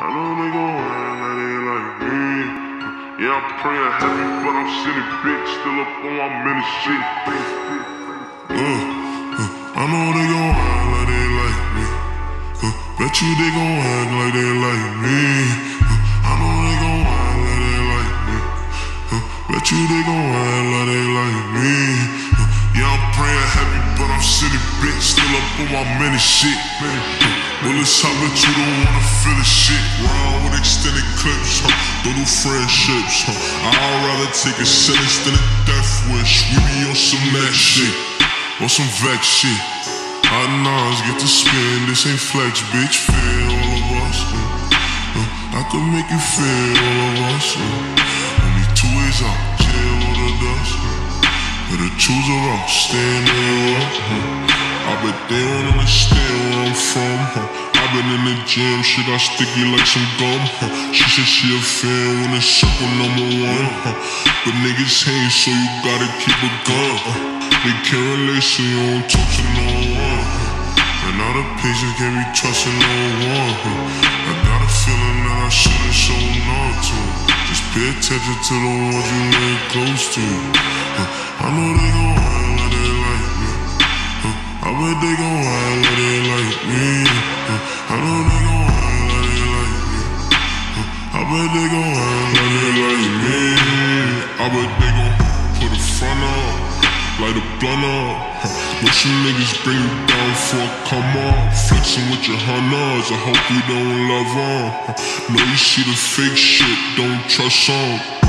I know they gon' act like they like me. Yeah, I'm praying heavy, but I'm sitting big, still up on my shit. Uh, uh, I know they gon' act like they like me. Uh, bet you they gon' act like they like me. Uh, I know they gon' act like they like me. Uh, bet you they gon' act like they like me. Uh, yeah, I'm praying heavy, but I'm sitting big, still up on my minute shit. Uh, it's hot, but you don't wanna feel the shit. Round with extended clips, huh? Do friendships, huh? I'd rather take a sentence than a death wish. We be on some mad shit, on some vex shit. Hot nines get to spin, this ain't flex, bitch. Feel all of us, uh, uh, I could make you feel all of us. Uh. Only two ways out, jail or the dust. Uh. Better choose a route, stand there, uh. I bet they don't understand from, huh? i been in the gym, shit got sticky like some gum, huh? She said she a fan winners circle number one, huh? But niggas hate, so you gotta keep a gun? They can't relate, so you don't talk to no one? And all the patients can't be trusting no one? I got a feeling that I should've shown on to. Just pay attention to the ones you ain't close to. I know they gon' bet they gon' ride like they like me. I know they gon' ride like they like me. I bet they gon' ride like they like me. I bet they gon' put a front up, light a blunt up. Most you niggas bring you down for a come on. Flexing with your hunters, I hope you don't love on. Know you see the fake shit, don't trust on.